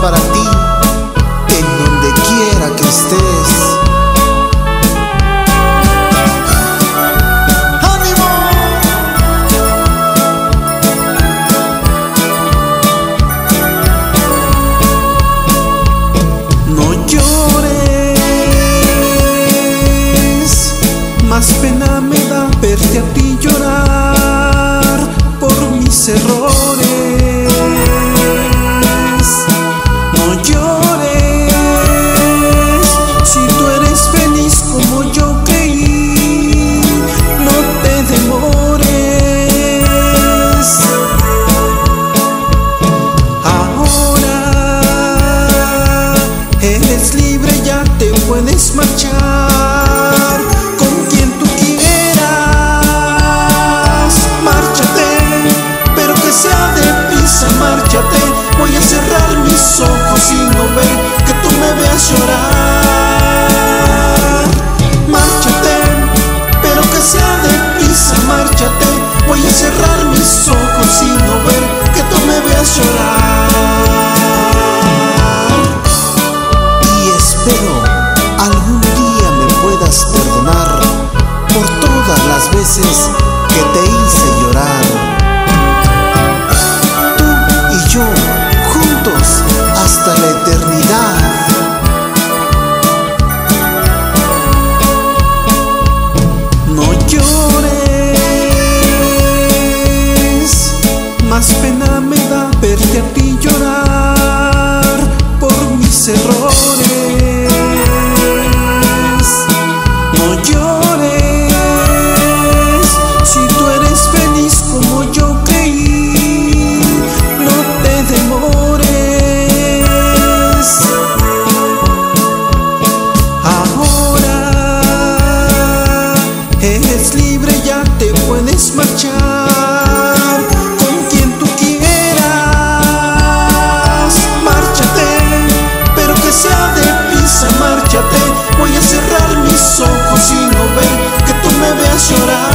para ti, te puedes marchar con quien tú quieras. Márchate, pero que sea deprisa, márchate. Voy a cerrar mis ojos y no ver que tú me veas llorar. Márchate, pero que sea deprisa, márchate. Voy a cerrar mis ojos y no ver que tú me veas llorar. Pero que te Anda deprisa, márchate. Voy a cerrar mis ojos y no ven Que tú me veas llorar.